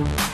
Bye.